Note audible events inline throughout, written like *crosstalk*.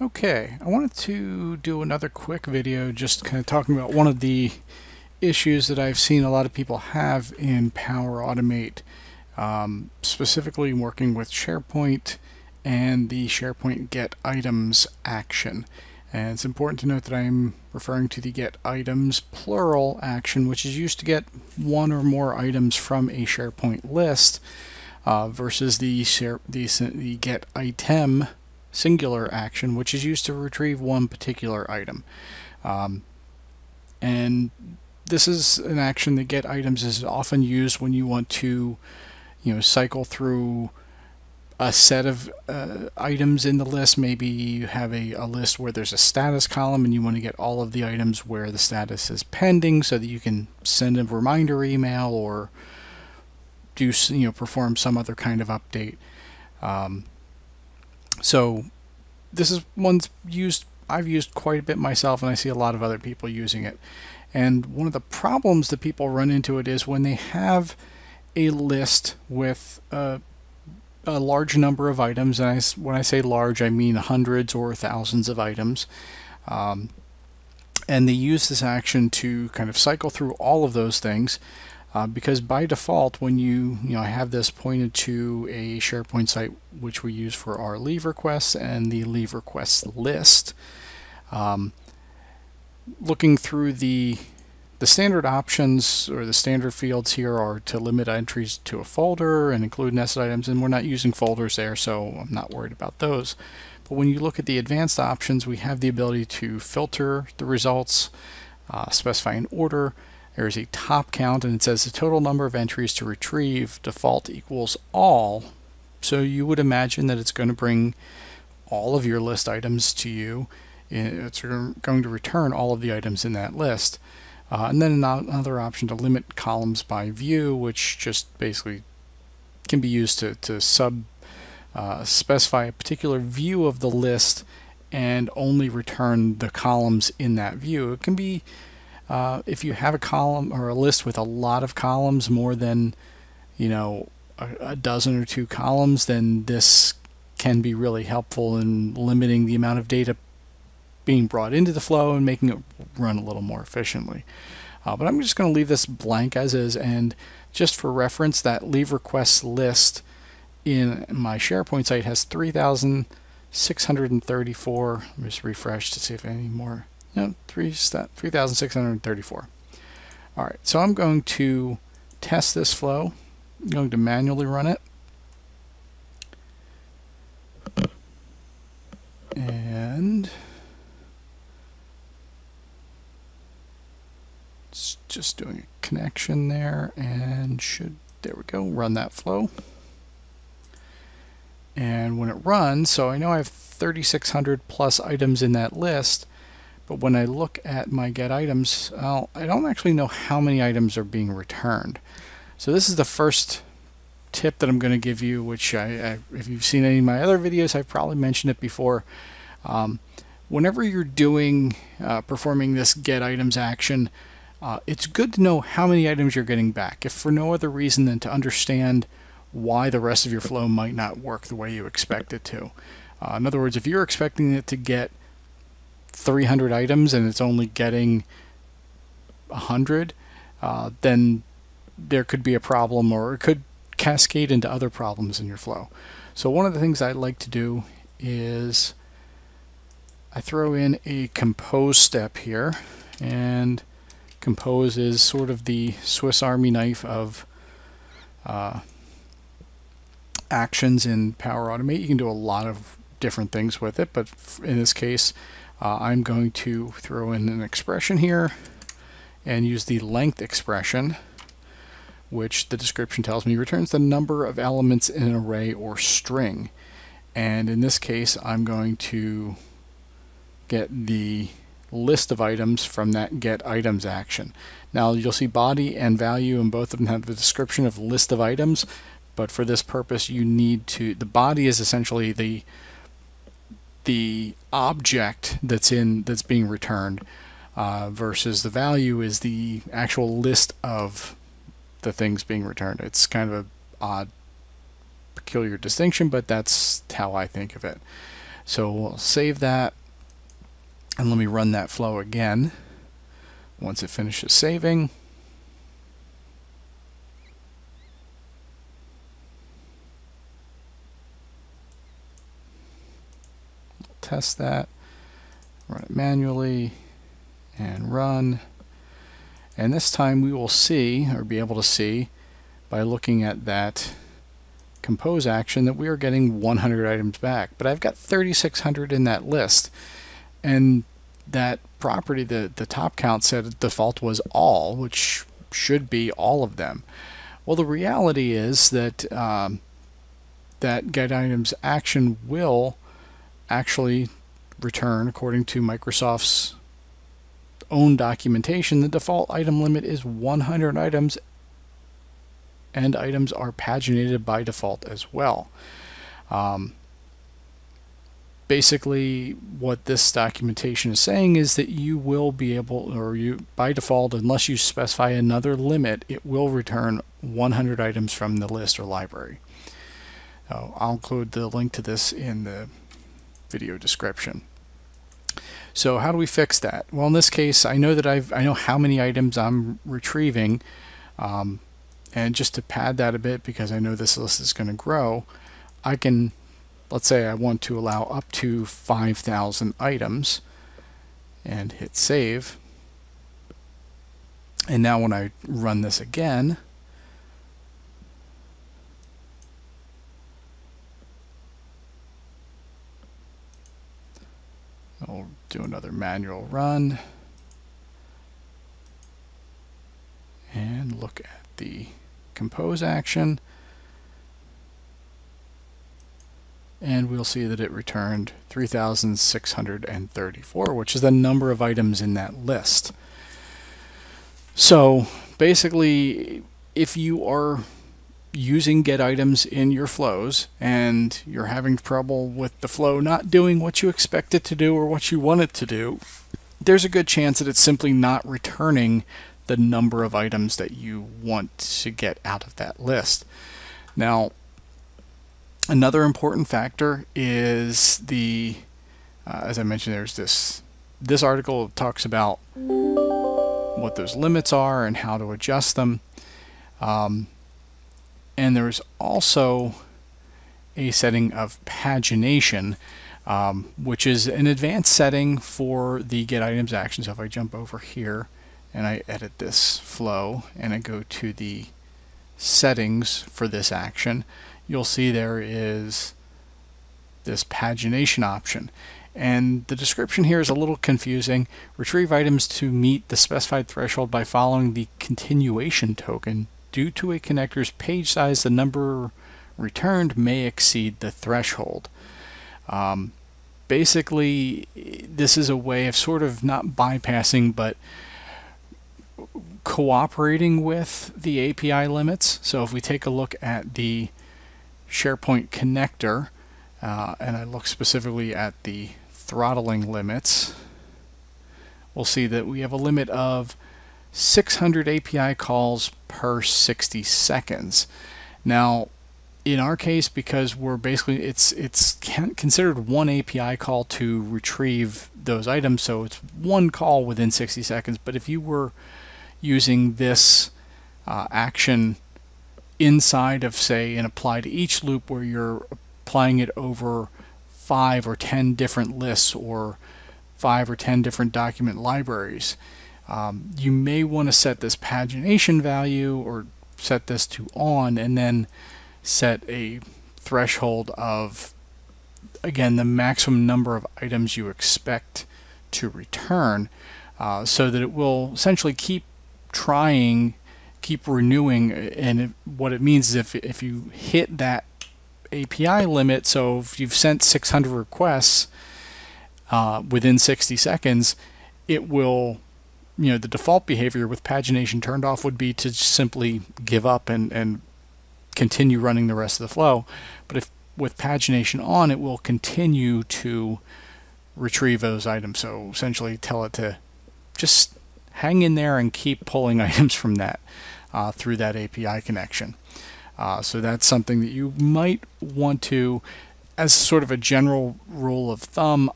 Okay, I wanted to do another quick video just kind of talking about one of the issues that I've seen a lot of people have in Power Automate, um, specifically working with SharePoint and the SharePoint Get Items action. And it's important to note that I'm referring to the Get Items plural action, which is used to get one or more items from a SharePoint list, uh, versus the, share, the, the Get Item singular action, which is used to retrieve one particular item. Um, and this is an action that get items is often used when you want to, you know, cycle through a set of uh, items in the list. Maybe you have a, a list where there's a status column and you want to get all of the items where the status is pending so that you can send a reminder email or do, you know, perform some other kind of update. Um, so this is one's used I've used quite a bit myself and I see a lot of other people using it. And one of the problems that people run into it is when they have a list with a, a large number of items, and I, when I say large, I mean hundreds or thousands of items. Um, and they use this action to kind of cycle through all of those things uh, because by default when you you know have this pointed to a SharePoint site which we use for our leave requests and the leave requests list um, looking through the the standard options or the standard fields here are to limit entries to a folder and include nested items and we're not using folders there so I'm not worried about those. But when you look at the advanced options we have the ability to filter the results uh, specify an order there's a top count and it says the total number of entries to retrieve default equals all. So you would imagine that it's going to bring all of your list items to you. It's going to return all of the items in that list. Uh, and then another option to limit columns by view, which just basically can be used to, to sub uh, specify a particular view of the list and only return the columns in that view. It can be uh, if you have a column or a list with a lot of columns, more than you know a, a dozen or two columns, then this can be really helpful in limiting the amount of data being brought into the flow and making it run a little more efficiently. Uh, but I'm just going to leave this blank as is and just for reference that leave requests list in my SharePoint site has 3,634. Let me just refresh to see if any more no, 3,634. All right, so I'm going to test this flow. I'm going to manually run it. And it's just doing a connection there and should, there we go, run that flow. And when it runs, so I know I have 3,600 plus items in that list, but when I look at my get items, I'll, I don't actually know how many items are being returned. So this is the first tip that I'm going to give you, which I, I, if you've seen any of my other videos, I've probably mentioned it before. Um, whenever you're doing, uh, performing this get items action, uh, it's good to know how many items you're getting back, if for no other reason than to understand why the rest of your flow might not work the way you expect it to. Uh, in other words, if you're expecting it to get 300 items and it's only getting 100, uh, then there could be a problem or it could cascade into other problems in your flow. So one of the things I like to do is I throw in a compose step here and compose is sort of the Swiss Army knife of uh, actions in Power Automate. You can do a lot of different things with it, but in this case uh, I'm going to throw in an expression here and use the length expression which the description tells me returns the number of elements in an array or string and in this case I'm going to get the list of items from that get items action. Now you'll see body and value and both of them have the description of list of items but for this purpose you need to the body is essentially the the object that's in that's being returned uh, versus the value is the actual list of the things being returned. It's kind of a odd, peculiar distinction, but that's how I think of it. So we'll save that and let me run that flow again. Once it finishes saving, test that, run it manually, and run. And this time we will see, or be able to see, by looking at that compose action that we are getting 100 items back. But I've got 3,600 in that list. And that property, the, the top count said default was all, which should be all of them. Well, the reality is that um, that get items action will actually return, according to Microsoft's own documentation, the default item limit is 100 items and items are paginated by default as well. Um, basically what this documentation is saying is that you will be able or you by default unless you specify another limit it will return 100 items from the list or library I'll include the link to this in the video description so how do we fix that well in this case I know that I've I know how many items I'm retrieving um, and just to pad that a bit because I know this list is going to grow I can let's say I want to allow up to 5,000 items and hit save. And now when I run this again, I'll do another manual run and look at the compose action. and we'll see that it returned 3,634, which is the number of items in that list. So basically, if you are using get items in your flows and you're having trouble with the flow not doing what you expect it to do or what you want it to do, there's a good chance that it's simply not returning the number of items that you want to get out of that list. Now, Another important factor is the, uh, as I mentioned, there's this, this article talks about what those limits are and how to adjust them. Um, and there's also a setting of pagination, um, which is an advanced setting for the get items action. So if I jump over here and I edit this flow and I go to the settings for this action, you'll see there is this pagination option. And the description here is a little confusing. Retrieve items to meet the specified threshold by following the continuation token. Due to a connector's page size, the number returned may exceed the threshold. Um, basically, this is a way of sort of not bypassing, but cooperating with the API limits. So if we take a look at the SharePoint connector, uh, and I look specifically at the throttling limits, we'll see that we have a limit of 600 API calls per 60 seconds. Now, in our case, because we're basically it's it's considered one API call to retrieve those items, so it's one call within 60 seconds. But if you were using this uh, action inside of, say, an apply to each loop where you're applying it over five or ten different lists or five or ten different document libraries. Um, you may want to set this pagination value or set this to on and then set a threshold of again the maximum number of items you expect to return uh, so that it will essentially keep trying keep renewing and it, what it means is if, if you hit that API limit so if you've sent 600 requests uh, within 60 seconds it will you know the default behavior with pagination turned off would be to simply give up and, and continue running the rest of the flow but if with pagination on it will continue to retrieve those items so essentially tell it to just hang in there and keep pulling *laughs* items from that uh, through that API connection. Uh, so that's something that you might want to as sort of a general rule of thumb,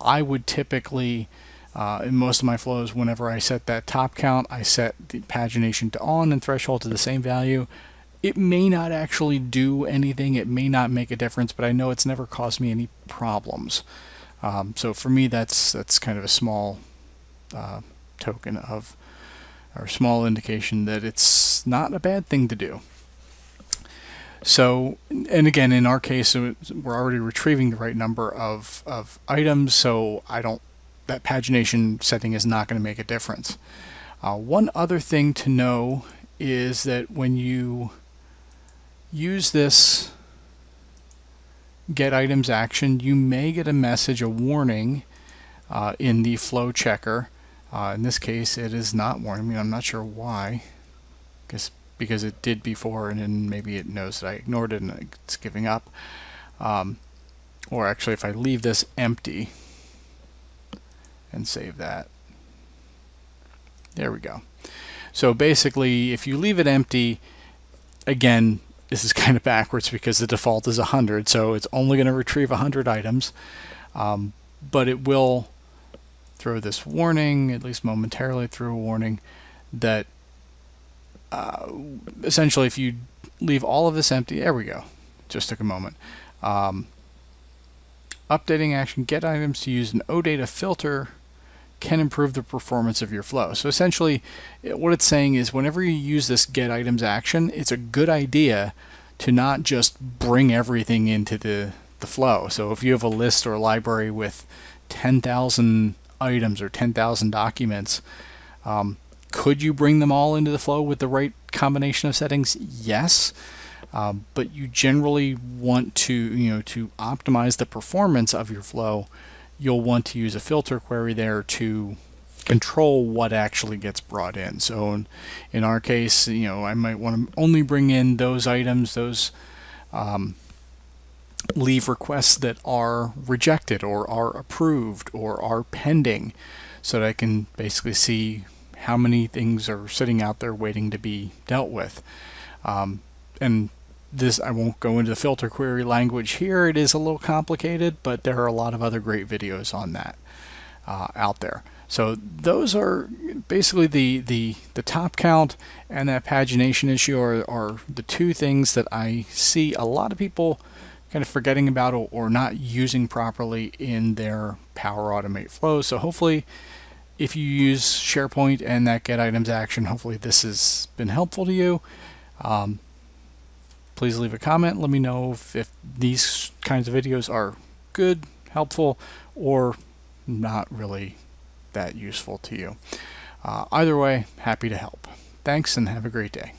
I would typically, uh, in most of my flows, whenever I set that top count, I set the pagination to on and threshold to the same value. It may not actually do anything, it may not make a difference, but I know it's never caused me any problems. Um, so for me, that's that's kind of a small uh, token of, or small indication that it's not a bad thing to do. So, and again, in our case, we're already retrieving the right number of, of items, so I don't, that pagination setting is not going to make a difference. Uh, one other thing to know is that when you use this get items action, you may get a message, a warning uh, in the flow checker. Uh, in this case, it is not warning me. I'm not sure why. Guess because it did before and then maybe it knows that I ignored it and it's giving up. Um, or actually if I leave this empty and save that. There we go. So basically if you leave it empty, again, this is *laughs* kind of backwards because the default is 100, so it's only going to retrieve 100 items, um, but it will throw this warning, at least momentarily throw a warning, that uh, essentially if you leave all of this empty, there we go, just took a moment. Um, updating action, get items to use an OData filter can improve the performance of your flow. So essentially what it's saying is whenever you use this get items action, it's a good idea to not just bring everything into the, the flow. So if you have a list or a library with 10,000 items or 10,000 documents, um, could you bring them all into the flow with the right combination of settings? Yes. Um, but you generally want to, you know, to optimize the performance of your flow, you'll want to use a filter query there to control what actually gets brought in. So in, in our case, you know, I might want to only bring in those items, those um, leave requests that are rejected or are approved or are pending so that I can basically see how many things are sitting out there waiting to be dealt with. Um, and this, I won't go into the filter query language here. It is a little complicated, but there are a lot of other great videos on that uh, out there. So those are basically the, the, the top count and that pagination issue are, are the two things that I see a lot of people kind of forgetting about or, or not using properly in their Power Automate flows. So hopefully if you use SharePoint and that get items action, hopefully this has been helpful to you. Um, please leave a comment. Let me know if, if these kinds of videos are good, helpful, or not really that useful to you. Uh, either way, happy to help. Thanks and have a great day.